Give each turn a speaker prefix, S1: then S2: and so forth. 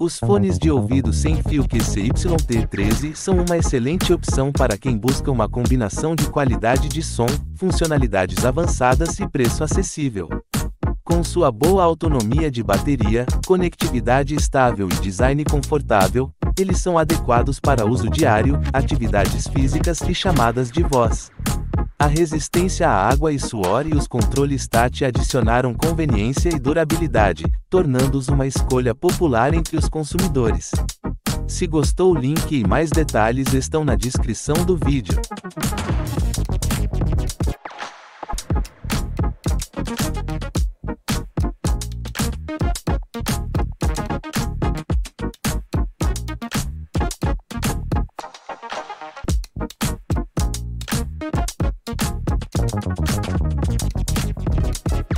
S1: Os fones de ouvido sem fio QCYT13 são uma excelente opção para quem busca uma combinação de qualidade de som, funcionalidades avançadas e preço acessível. Com sua boa autonomia de bateria, conectividade estável e design confortável, eles são adequados para uso diário, atividades físicas e chamadas de voz. A resistência à água e suor e os controles TAT adicionaram conveniência e durabilidade, tornando-os uma escolha popular entre os consumidores. Se gostou o link e mais detalhes estão na descrição do vídeo. なるほど。